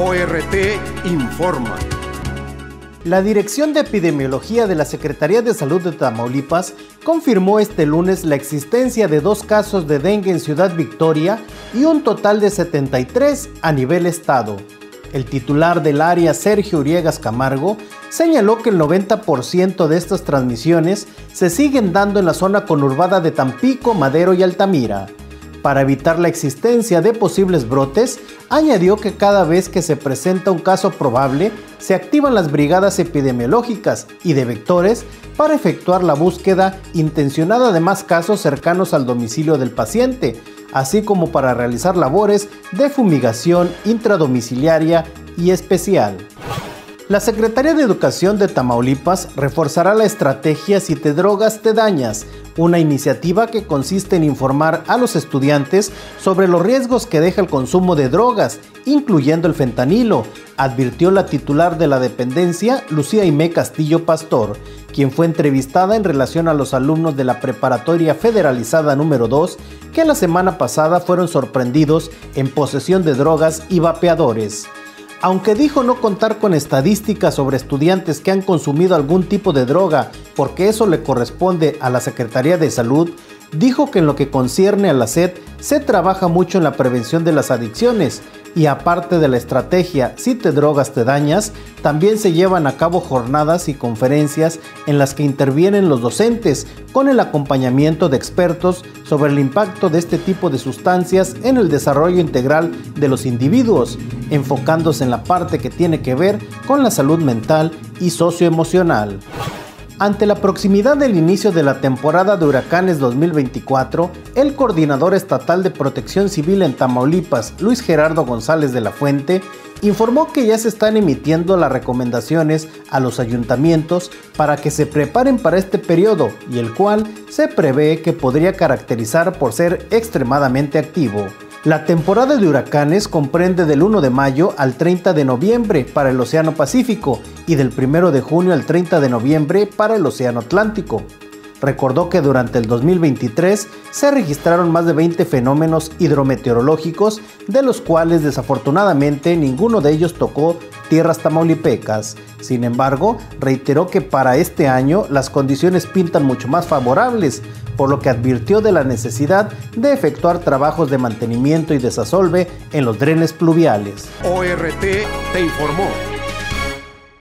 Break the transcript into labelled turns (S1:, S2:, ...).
S1: ORT informa.
S2: La Dirección de Epidemiología de la Secretaría de Salud de Tamaulipas confirmó este lunes la existencia de dos casos de dengue en Ciudad Victoria y un total de 73 a nivel estado. El titular del área, Sergio Uriegas Camargo, señaló que el 90% de estas transmisiones se siguen dando en la zona conurbada de Tampico, Madero y Altamira. Para evitar la existencia de posibles brotes, añadió que cada vez que se presenta un caso probable, se activan las brigadas epidemiológicas y de vectores para efectuar la búsqueda intencionada de más casos cercanos al domicilio del paciente, así como para realizar labores de fumigación intradomiciliaria y especial. La Secretaría de Educación de Tamaulipas reforzará la estrategia Si te drogas te dañas, una iniciativa que consiste en informar a los estudiantes sobre los riesgos que deja el consumo de drogas, incluyendo el fentanilo, advirtió la titular de la dependencia, Lucía Aimé Castillo Pastor, quien fue entrevistada en relación a los alumnos de la Preparatoria Federalizada número 2 que la semana pasada fueron sorprendidos en posesión de drogas y vapeadores. Aunque dijo no contar con estadísticas sobre estudiantes que han consumido algún tipo de droga, porque eso le corresponde a la Secretaría de Salud, dijo que en lo que concierne a la SED se trabaja mucho en la prevención de las adicciones y aparte de la estrategia Si te drogas te dañas, también se llevan a cabo jornadas y conferencias en las que intervienen los docentes con el acompañamiento de expertos sobre el impacto de este tipo de sustancias en el desarrollo integral de los individuos, enfocándose en la parte que tiene que ver con la salud mental y socioemocional. Ante la proximidad del inicio de la temporada de huracanes 2024, el coordinador estatal de protección civil en Tamaulipas, Luis Gerardo González de la Fuente, informó que ya se están emitiendo las recomendaciones a los ayuntamientos para que se preparen para este periodo y el cual se prevé que podría caracterizar por ser extremadamente activo. La temporada de huracanes comprende del 1 de mayo al 30 de noviembre para el Océano Pacífico y del 1 de junio al 30 de noviembre para el Océano Atlántico. Recordó que durante el 2023 se registraron más de 20 fenómenos hidrometeorológicos, de los cuales desafortunadamente ninguno de ellos tocó tierras tamaulipecas. Sin embargo, reiteró que para este año las condiciones pintan mucho más favorables, por lo que advirtió de la necesidad de efectuar trabajos de mantenimiento y desasolve en los drenes pluviales.
S1: ORT te informó.